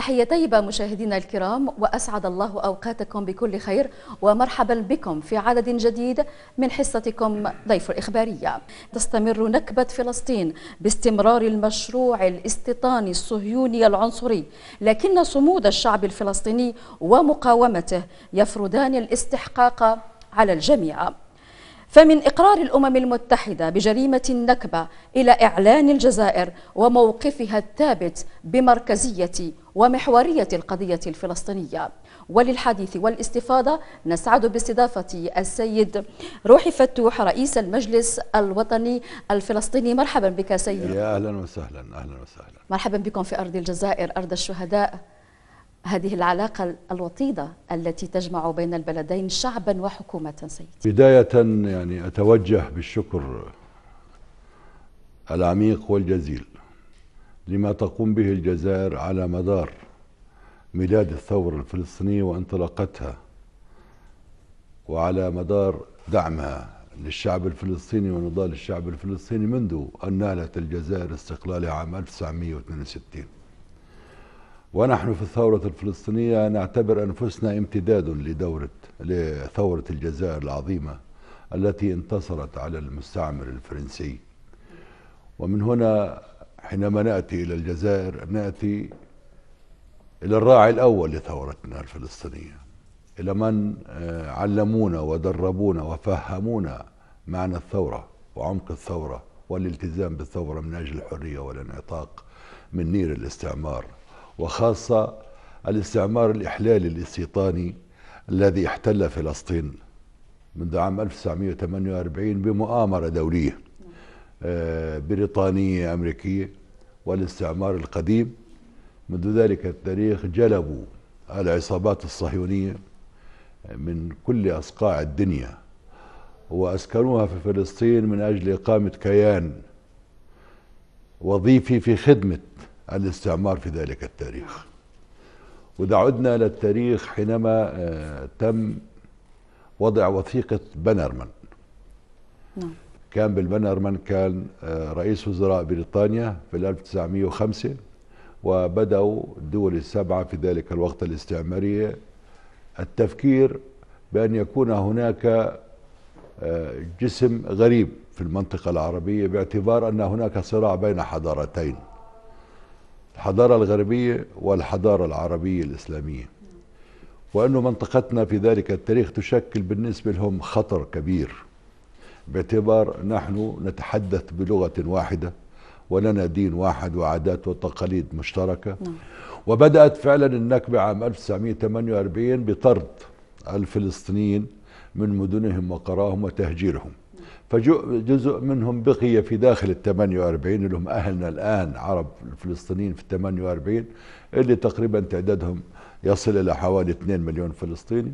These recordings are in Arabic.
تحية طيبة مشاهدينا الكرام وأسعد الله أوقاتكم بكل خير ومرحبا بكم في عدد جديد من حصتكم ضيف الإخبارية. تستمر نكبة فلسطين باستمرار المشروع الاستيطاني الصهيوني العنصري لكن صمود الشعب الفلسطيني ومقاومته يفرضان الاستحقاق على الجميع. فمن إقرار الأمم المتحدة بجريمة النكبة إلى إعلان الجزائر وموقفها الثابت بمركزية ومحورية القضية الفلسطينية. وللحديث والاستفاضة نسعد باستضافة السيد روحي فتوح رئيس المجلس الوطني الفلسطيني. مرحبا بك سيد يا أهلا وسهلا أهلا وسهلا. مرحبا بكم في أرض الجزائر أرض الشهداء. هذه العلاقة الوطيدة التي تجمع بين البلدين شعبا وحكومة سيد. بداية يعني أتوجه بالشكر العميق والجزيل لما تقوم به الجزائر على مدار ميلاد الثورة الفلسطينية وانطلاقتها وعلى مدار دعمها للشعب الفلسطيني ونضال الشعب الفلسطيني منذ أن نالت الجزائر استقلالها عام 1962 ونحن في الثورة الفلسطينية نعتبر أنفسنا امتداد لدورة لثورة الجزائر العظيمة التي انتصرت على المستعمر الفرنسي. ومن هنا حينما نأتي إلى الجزائر نأتي إلى الراعي الأول لثورتنا الفلسطينية إلى من آه، علمونا ودربونا وفهمونا معنى الثورة وعمق الثورة والالتزام بالثورة من أجل الحرية والانعتاق من نير الاستعمار. وخاصة الاستعمار الإحلالي الاستيطاني الذي احتل فلسطين منذ عام 1948 بمؤامرة دولية آه، بريطانية أمريكية والاستعمار القديم. منذ ذلك التاريخ جلبوا العصابات الصهيونية من كل أصقاع الدنيا وأسكنوها في فلسطين من أجل إقامة كيان وظيفي في خدمة الاستعمار في ذلك التاريخ. وإذا عدنا للتاريخ حينما آه، تم وضع وثيقة بنرمان. نعم. كان بالبنرمان كان آه، رئيس وزراء بريطانيا في 1905 وبدأوا الدول السبعة في ذلك الوقت الاستعمارية. التفكير بأن يكون هناك آه، جسم غريب في المنطقة العربية باعتبار أن هناك صراع بين حضارتين. الحضارة الغربية والحضارة العربية الإسلامية. وأن منطقتنا في ذلك التاريخ تشكل بالنسبة لهم خطر كبير باعتبار نحن نتحدث بلغة واحدة ولنا دين واحد وعادات وتقاليد مشتركة. نعم. وبدأت فعلا النكبة عام 1948 بطرد الفلسطينيين من مدنهم وقراهم وتهجيرهم. فجزء منهم بقي في داخل ال 48 اللي هم أهلنا الآن عرب الفلسطينيين في ال 48 اللي تقريبا تعدادهم يصل إلى حوالي 2 مليون فلسطيني.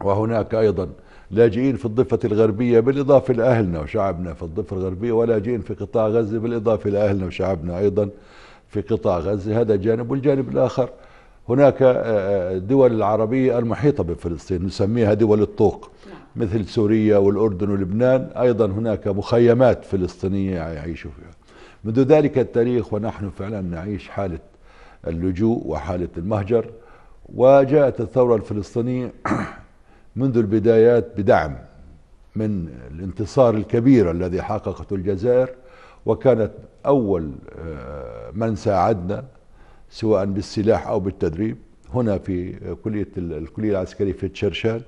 وهناك أيضا لاجئين في الضفة الغربية بالإضافة لأهلنا وشعبنا في الضفة الغربية ولاجئين في قطاع غزة بالإضافة لأهلنا وشعبنا أيضا في قطاع غزة. هذا جانب والجانب الآخر هناك آه، آه، دول العربية المحيطة بفلسطين نسميها دول الطوق مثل سوريا والأردن ولبنان. أيضا هناك مخيمات فلسطينية يعيشوا فيها. منذ ذلك التاريخ ونحن فعلا نعيش حالة اللجوء وحالة المهجر. وجاءت الثورة الفلسطينية منذ البدايات بدعم من الانتصار الكبير الذي حققته الجزائر وكانت أول آه، من ساعدنا. سواء بالسلاح أو بالتدريب. هنا في كلية الكلية العسكرية في تشرشال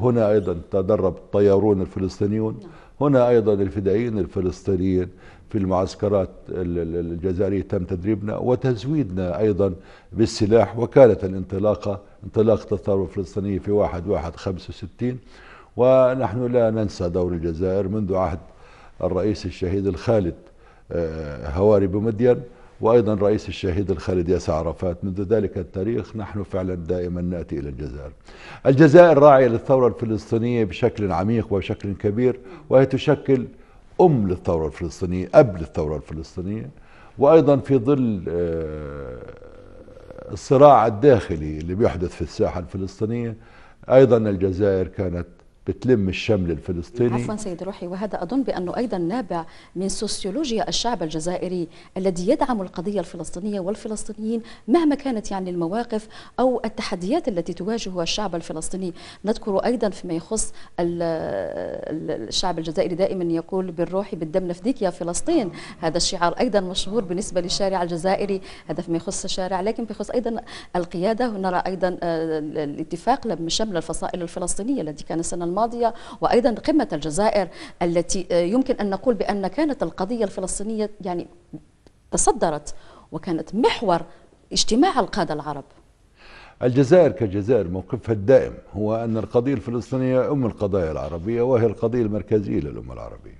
هنا أيضا تدرب الطيارون الفلسطينيون. هنا أيضا الفدائيين الفلسطينيين في المعسكرات الجزائرية. تم تدريبنا وتزويدنا أيضا بالسلاح وكانت الانطلاقة انطلاقة الثورة الفلسطينية في واحد واحد خمسة وستين. ونحن لا ننسى دور الجزائر منذ عهد الرئيس الشهيد الخالد آه، هواري بمدين وأيضا رئيس الشهيد الخالد ياسر عرفات منذ ذلك التاريخ نحن فعلا دائما نأتي إلى الجزائر. الجزائر راعية للثورة الفلسطينية بشكل عميق وبشكل كبير وهي تشكل أم للثورة الفلسطينية أب للثورة الفلسطينية وأيضا في ظل آه، الصراع الداخلي اللي بيحدث في الساحة الفلسطينية أيضا الجزائر كانت بتلم الشمل الفلسطيني. عفوا سيد روحي وهذا أظن بأنه أيضا نابع من سوسيولوجيا الشعب الجزائري الذي يدعم القضية الفلسطينية والفلسطينيين مهما كانت يعني المواقف أو التحديات التي تواجهها الشعب الفلسطيني. نذكر أيضا فيما يخص الشعب الجزائري دائما يقول بالروح بالدم نفديك يا فلسطين. هذا الشعار أيضا مشهور بالنسبة للشارع الجزائري. هذا فيما يخص الشارع لكن بيخص أيضا القيادة ونرى أيضا الاتفاق لم شمل الفصائل الفلسطينية التي كان السنة الماضية وأيضا قمة الجزائر التي آه، يمكن أن نقول بأن كانت القضية الفلسطينية يعني تصدرت وكانت محور اجتماع القادة العرب. الجزائر كجزائر موقفها الدائم هو أن القضية الفلسطينية أم القضايا العربية وهي القضية المركزية للأمة العربية.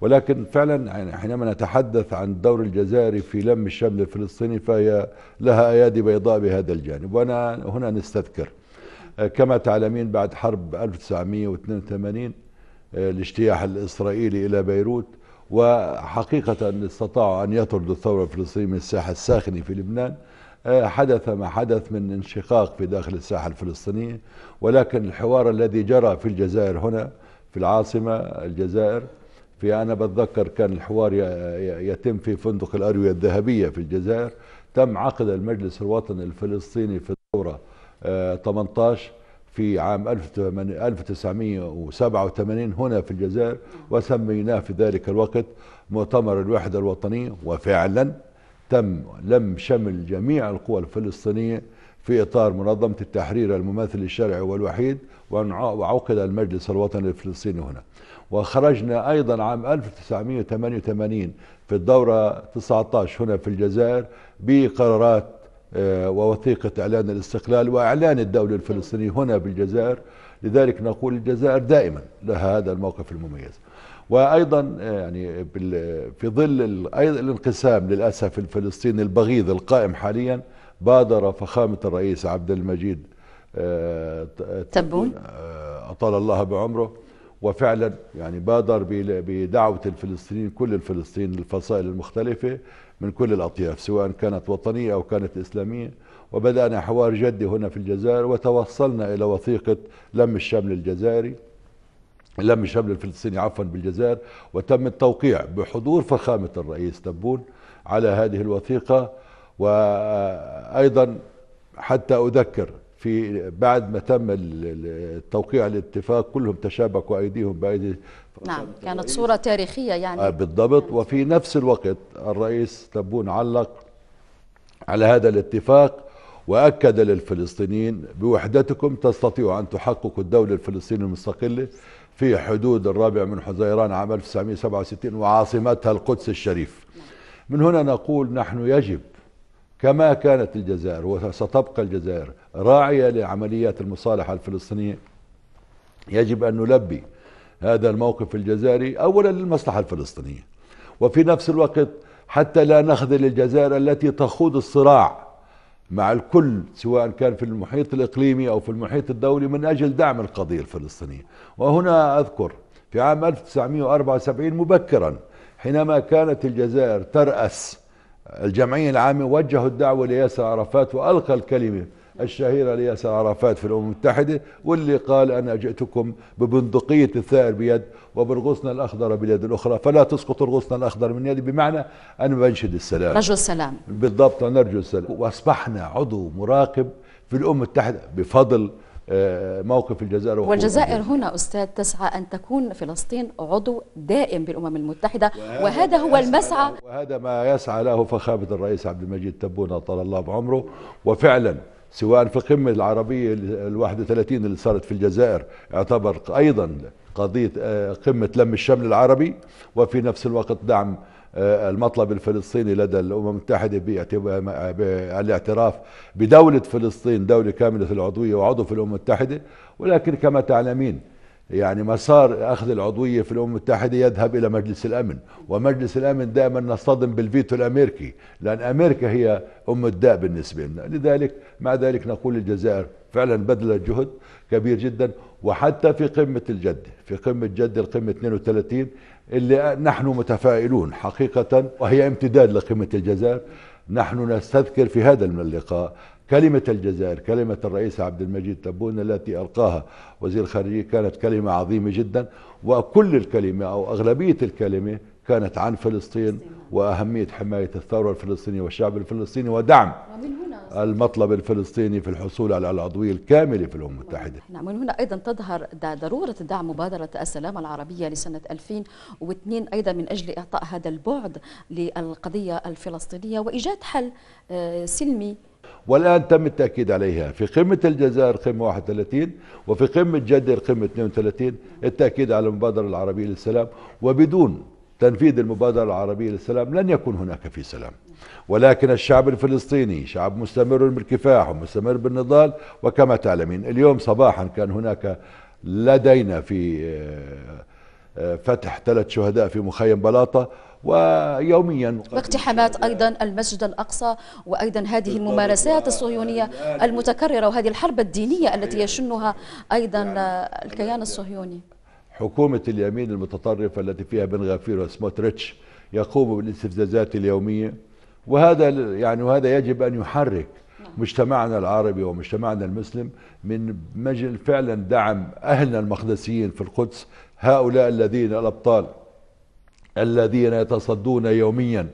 ولكن فعلا يعني حينما نتحدث عن الدور الجزائري في لم الشمل الفلسطيني فهي لها أيادي بيضاء بهذا الجانب. وأنا هنا نستذكر كما تعلمين بعد حرب 1982 آه، الاجتياح الإسرائيلي إلى بيروت وحقيقة استطاعوا أن يطردوا الثورة الفلسطينية من الساحة الساخنة في لبنان. آه، حدث ما حدث من انشقاق في داخل الساحة الفلسطينية ولكن الحوار الذي جرى في الجزائر هنا في العاصمة الجزائر في أنا بتذكر كان الحوار يتم في فندق الأروية الذهبية في الجزائر تم عقد المجلس الوطني الفلسطيني في الدورة 18 في عام 1987 هنا في الجزائر وسميناه في ذلك الوقت مؤتمر الوحدة الوطنية وفعلا تم لم شمل جميع القوى الفلسطينية في إطار منظمة التحرير المماثل الشرعي والوحيد وعقد المجلس الوطني الفلسطيني هنا. وخرجنا أيضا عام 1988 في الدورة 19 هنا في الجزائر بقرارات ووثيقة إعلان الاستقلال وإعلان الدولة الفلسطينية هنا بالجزائر. لذلك نقول الجزائر دائما لها هذا الموقف المميز. وأيضا آه، يعني في ظل الانقسام للأسف الفلسطيني البغيض القائم حاليا بادر فخامة الرئيس عبد المجيد آه، تبون؟ أطال الله بعمره. وفعلا يعني بادر بدعوة الفلسطينيين كل الفلسطينيين الفصائل المختلفة من كل الأطياف سواء كانت وطنية أو كانت إسلامية. وبدأنا حوار جدي هنا في الجزائر وتوصلنا إلى وثيقة لم الشمل الجزائري لم الشمل الفلسطيني عفوا بالجزائر. وتم التوقيع بحضور فخامة الرئيس تبون على هذه الوثيقة. وأيضا حتى أذكر في بعد ما تم التوقيع الاتفاق كلهم تشابكوا أيديهم بأيدي نعم كانت صورة تاريخية يعني. آه بالضبط. وفي نفس الوقت الرئيس تبون علق على هذا الاتفاق وأكد للفلسطينيين بوحدتكم تستطيعوا أن تحققوا الدولة الفلسطينية المستقلة في حدود الرابع من حزيران عام 1967 وعاصمتها القدس الشريف. من هنا نقول نحن يجب كما كانت الجزائر وستبقى الجزائر راعية لعمليات المصالحة الفلسطينية. يجب أن نلبي هذا الموقف الجزائري أولا للمصلحة الفلسطينية وفي نفس الوقت حتى لا نخذل الجزائر التي تخوض الصراع مع الكل سواء كان في المحيط الإقليمي أو في المحيط الدولي من أجل دعم القضية الفلسطينية. وهنا أذكر في عام 1974 مبكرا حينما كانت الجزائر ترأس الجمعية العامة وجهوا الدعوة لياسر عرفات وألقى الكلمة الشهيرة لياسر عرفات في الأمم المتحدة واللي قال أنا جئتكم ببندقية الثائر بيد وبالغصن الأخضر باليد الأخرى فلا تسقط الغصن الأخضر من يدي بمعنى أنا بنشد السلام. رجل السلام. بالضبط نرجو السلام. وأصبحنا عضو مراقب في الأمم المتحدة بفضل موقف الجزائر والجزائر هنا أستاذ تسعى أن تكون فلسطين عضو دائم بالأمم المتحدة وهذا, وهذا هو المسعى. وهذا ما يسعى له فخامة الرئيس عبد المجيد تبون طال الله بعمره. وفعلا سواء في القمة العربية ال 31 اللي صارت في الجزائر اعتبر أيضا قضية آه، قمة لم الشمل العربي. وفي نفس الوقت دعم آه، المطلب الفلسطيني لدى الأمم المتحدة بالاعتراف بدولة فلسطين دولة كاملة العضوية وعضو في الأمم المتحدة. ولكن كما تعلمين يعني مسار أخذ العضوية في الأمم المتحدة يذهب إلى مجلس الأمن. ومجلس الأمن دائما نصطدم بالفيتو الأمريكي لأن أمريكا هي أم الداء بالنسبة لنا. لذلك مع ذلك نقول الجزائر فعلا بذلت جهد كبير جدا. وحتى في قمة الجده في قمة جده القمة 32 اللي نحن متفائلون حقيقة وهي امتداد لقمه الجزائر. نحن نستذكر في هذا اللقاء كلمة الجزائر كلمة الرئيس عبد المجيد تبون التي ألقاها وزير الخارجية كانت كلمة عظيمة جدا وكل الكلمة أو أغلبية الكلمة كانت عن فلسطين وأهمية حماية الثورة الفلسطينية والشعب الفلسطيني ودعم. المطلب الفلسطيني في الحصول على العضوية الكاملة في الأمم المتحدة. نعم من هنا أيضا تظهر ضرورة دعم مبادرة السلام العربية لسنة 2002 أيضا من أجل إعطاء هذا البعد للقضية الفلسطينية وإيجاد حل آه، سلمي. والآن تم التأكيد عليها. في قمة الجزائر قمة 31 وفي قمة جدة القمة 32 التأكيد على المبادرة العربية للسلام وبدون تنفيذ المبادرة العربية للسلام لن يكون هناك في سلام. ولكن الشعب الفلسطيني شعب مستمر بالكفاح ومستمر بالنضال وكما تعلمين اليوم صباحا كان هناك لدينا في آه، آه، فتح ثلاث شهداء في مخيم بلاطة ويوميا واقتحامات أيضا المسجد الأقصى وأيضا هذه الممارسات الصهيونية المتكررة وهذه الحرب الدينية التي يشنها أيضا آه، الكيان الصهيوني. حكومة اليمين المتطرفة التي فيها بن غفير وسموتريتش يقوم بالاستفزازات اليومية. وهذا يعني وهذا يجب أن يحرك مجتمعنا العربي ومجتمعنا المسلم من مجل فعلا دعم أهلنا المقدسيين في القدس هؤلاء الذين الأبطال الذين يتصدون يوميا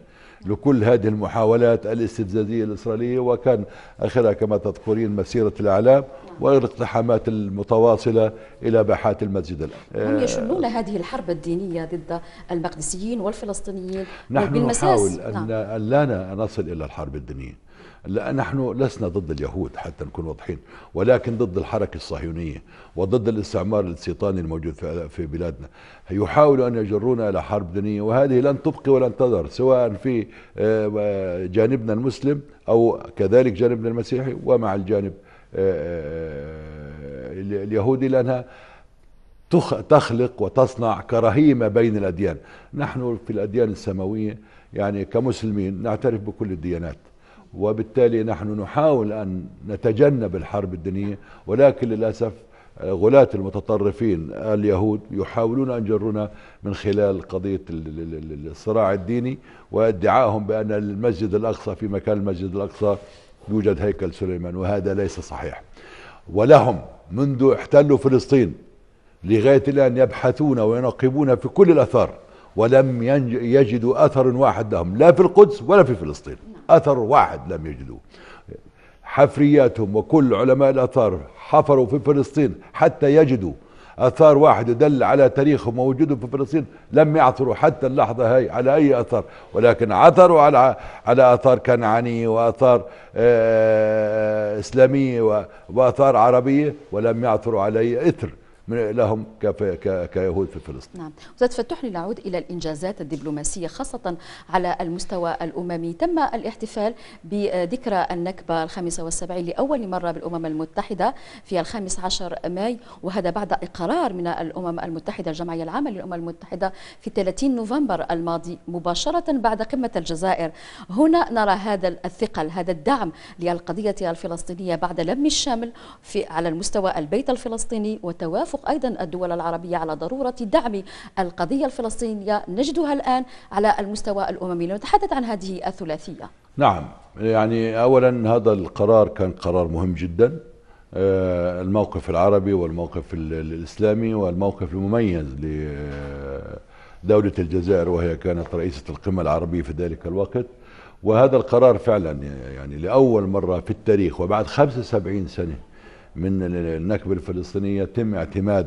لكل هذه المحاولات الاستفزازية الإسرائيلية وكان آخرها كما تذكرين مسيرة الإعلام. والاقتحامات المتواصلة إلى باحات المسجد الأقصى هم يشنون هذه الحرب الدينية ضد المقدسيين والفلسطينيين نحن بالمساس. نحاول أن, نعم. أن لا نصل إلى الحرب الدينية لا نحن لسنا ضد اليهود حتى نكون واضحين ولكن ضد الحركة الصهيونية وضد الاستعمار الاستيطاني الموجود في- بلادنا يحاولوا أن يجرونا إلى حرب دينية وهذه لن تبقي ولن تذر سواء في آه، جانبنا المسلم أو كذلك جانبنا المسيحي ومع الجانب آه، اليهودي لأنها تخ- تخلق وتصنع كراهية ما بين الأديان. نحن في الأديان السماوية يعني كمسلمين نعترف بكل الديانات. وبالتالي نحن نحاول أن نتجنب الحرب الدينية. ولكن للأسف غلاة المتطرفين اليهود يحاولون أن يجرونا من خلال قضية ال- ال- ال- الصراع الديني وادعائهم بأن المسجد الأقصى في مكان المسجد الأقصى يوجد هيكل سليمان وهذا ليس صحيح. ولهم منذ احتلوا فلسطين لغاية الآن يبحثون وينقبون في كل الأثار ولم يجدوا أثر واحد لهم لا في القدس ولا في فلسطين. أثر واحد لم يجدوه حفرياتهم وكل علماء الآثار حفروا في فلسطين حتى يجدوا آثار واحد يدل على تاريخهم ووجودهم في فلسطين لم يعثروا حتى اللحظة هاي على أي آثار. ولكن عثروا على على آثار كنعانية وآثار آه، إسلامية و- وآثار عربية ولم يعثروا على إثر. من لهم كيهود في فلسطين. نعم. أستاذ فتح لي نعود إلى الإنجازات الدبلوماسية خاصة على المستوى الأممي. تم الاحتفال بذكرى النكبة الخامسة والسبعين لأول مرة بالأمم المتحدة في الخامس عشر ماي وهذا بعد إقرار من الأمم المتحدة الجمعية العامة للأمم المتحدة في 30 نوفمبر الماضي مباشرة بعد قمة الجزائر. هنا نرى هذا الثقل هذا الدعم للقضية الفلسطينية بعد لم الشامل في على المستوى البيت الفلسطيني وتوافق أيضا الدول العربية على ضرورة دعم القضية الفلسطينية. نجدها الآن على المستوى الأممي. نتحدث عن هذه الثلاثية. نعم يعني اولا هذا القرار كان قرار مهم جدا. آه، الموقف العربي والموقف ال- الإسلامي والموقف المميز لدولة الجزائر وهي كانت رئيسة القمة العربية في ذلك الوقت. وهذا القرار فعلا يعني لأول مرة في التاريخ وبعد 75 سنة من النكبة الفلسطينية يتم اعتماد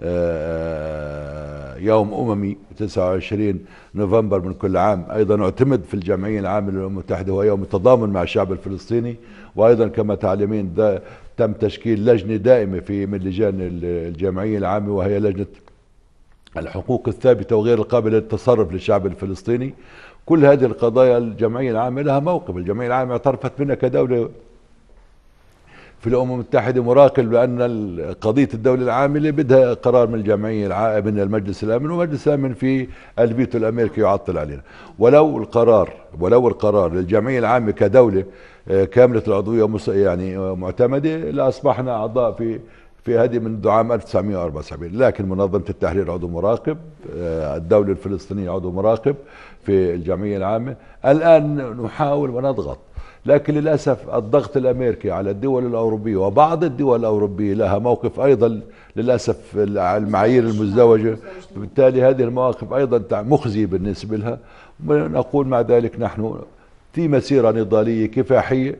آه، يوم أممي 29 نوفمبر من كل عام. أيضا اعتمد في الجمعية العامة للأمم المتحدة هو يوم التضامن مع الشعب الفلسطيني. وأيضا كما تعلمين ده تم تشكيل لجنة دائمة في من لجان الجمعية العامة وهي لجنة الحقوق الثابتة وغير القابلة للتصرف للشعب الفلسطيني. كل هذه القضايا الجمعية العامة لها موقف. الجمعية العامة اعترفت بنا كدولة في الأمم المتحدة مراقب ال- قضية الدولة العاملة بدها قرار من الجمعية. من المجلس الأمن ومجلس الأمن في الفيتو الأمريكي يعطل علينا. ولو القرار ولو القرار للجمعية العامة كدولة آه، كاملة العضوية يعني آه، معتمدة لاصبحنا أعضاء في في هذه منذ عام 1974 لكن منظمة التحرير عضو مراقب آه، الدولة الفلسطينية عضو مراقب في الجمعية العامة. الآن نحاول ونضغط. لكن للأسف الضغط الأمريكي على الدول الأوروبية وبعض الدول الأوروبية لها موقف أيضا للأسف المعايير المزدوجة. بالتالي هذه المواقف أيضا مخزية بالنسبة لها. ونقول مع ذلك نحن في مسيرة نضالية كفاحية.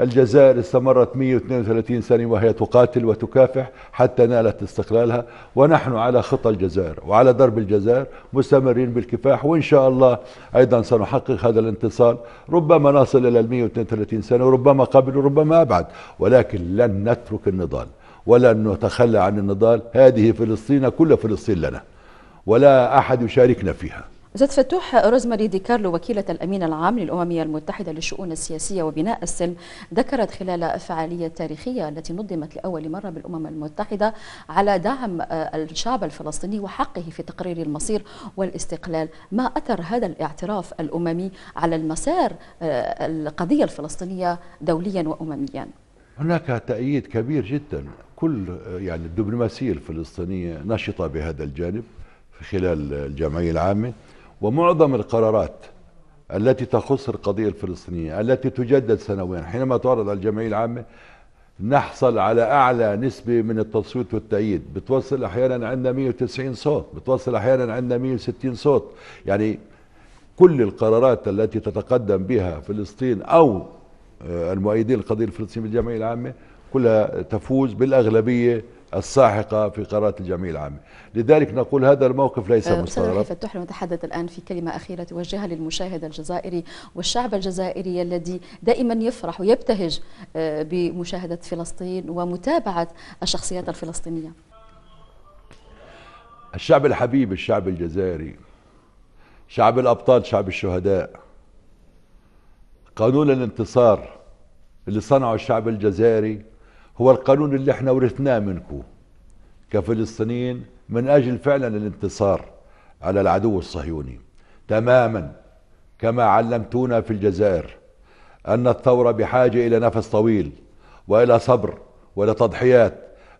الجزائر استمرت 132 سنة وهي تقاتل وتكافح حتى نالت استقلالها. ونحن على خطى الجزائر وعلى درب الجزائر مستمرين بالكفاح وإن شاء الله أيضا سنحقق هذا الانتصار. ربما نصل إلى ال 132 سنة وربما قبل وربما أبعد ولكن لن نترك النضال ولن نتخلى عن النضال. هذه فلسطين كل فلسطين لنا ولا أحد يشاركنا فيها. زاد فتوح روزماري دي كارلو وكيلة الأمين العام للأمم المتحدة للشؤون السياسية وبناء السلم ذكرت خلال فعالية تاريخية التي نظمت لأول مرة بالأمم المتحدة على دعم الشعب الفلسطيني وحقه في تقرير المصير والاستقلال. ما أثر هذا الاعتراف الأممي على المسار القضية الفلسطينية دوليا وأمميا؟ هناك تأييد كبير جدا. كل يعني الدبلوماسية الفلسطينية نشطة بهذا الجانب خلال الجمعية العامة. ومعظم القرارات التي تخص القضية الفلسطينية التي تجدد سنويا حينما تعرض على الجمعية العامة نحصل على أعلى نسبة من التصويت والتأييد. بتوصل أحيانا عندنا 190 صوت بتوصل أحيانا عندنا 160 صوت. يعني كل القرارات التي تتقدم بها فلسطين أو آه، المؤيدين القضية الفلسطينية بالجمعية العامة كلها تفوز بالأغلبية الساحقة في قرارات الجمعية العامة لذلك نقول هذا الموقف ليس أه، مستغرب. فتح نتحدث الآن في كلمة أخيرة توجهها للمشاهد الجزائري والشعب الجزائري الذي دائما يفرح ويبتهج أه، بمشاهدة فلسطين ومتابعة الشخصيات الفلسطينية. الشعب الحبيب الشعب الجزائري شعب الأبطال شعب الشهداء. قانون الانتصار اللي صنعه الشعب الجزائري هو القانون اللي إحنا ورثناه منكم كفلسطينيين من أجل فعلا الانتصار على العدو الصهيوني. تماما كما علمتونا في الجزائر أن الثورة بحاجة إلى نفس طويل وإلى صبر وإلى تضحيات.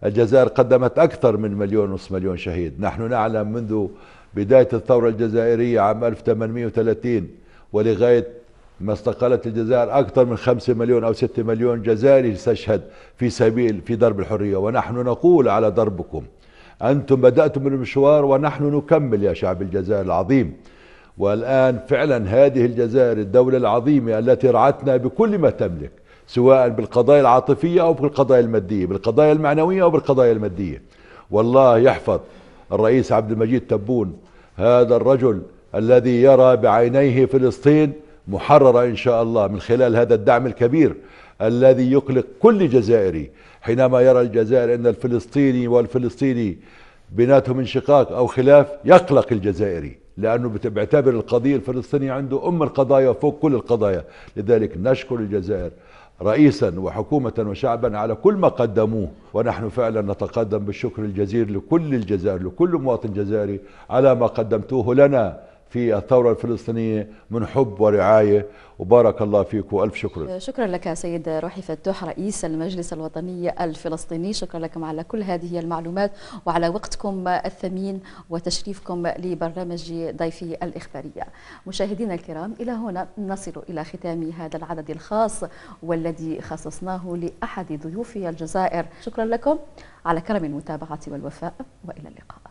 الجزائر قدمت أكثر من مليون ونصف مليون شهيد. نحن نعلم منذ بداية الثورة الجزائرية عام 1830 ولغاية ما استقلت الجزائر أكثر من خمسة مليون أو ستة مليون جزائري استشهد في سبيل في درب الحرية. ونحن نقول على دربكم أنتم بدأتم المشوار ونحن نكمل يا شعب الجزائر العظيم. والآن فعلا هذه الجزائر الدولة العظيمة التي رعتنا بكل ما تملك سواء بالقضايا العاطفية أو بالقضايا المادية بالقضايا المعنوية أو بالقضايا المادية. والله يحفظ الرئيس عبد المجيد تبون هذا الرجل الذي يرى بعينيه فلسطين محررة إن شاء الله من خلال هذا الدعم الكبير الذي يقلق كل جزائري. حينما يرى الجزائر أن الفلسطيني والفلسطيني بيناتهم انشقاق أو خلاف يقلق الجزائري لأنه بيعتبر القضية الفلسطينية عنده أم القضايا وفوق كل القضايا. لذلك نشكر الجزائر رئيسا وحكومة وشعبا على كل ما قدموه ونحن فعلا نتقدم بالشكر الجزير لكل الجزائر لكل مواطن جزائري على ما قدمتوه لنا. في الثورة الفلسطينية من حب ورعاية. وبارك الله فيك وألف شكر. شكرا لك سيد روحي فتوح رئيس المجلس الوطني الفلسطيني. شكرا لكم على كل هذه المعلومات وعلى وقتكم الثمين وتشريفكم لبرنامج ضيفي الإخبارية. مشاهدينا الكرام إلى هنا نصل إلى ختام هذا العدد الخاص والذي خصصناه لأحد ضيوف الجزائر. شكرا لكم. على كرم المتابعة والوفاء وإلى اللقاء.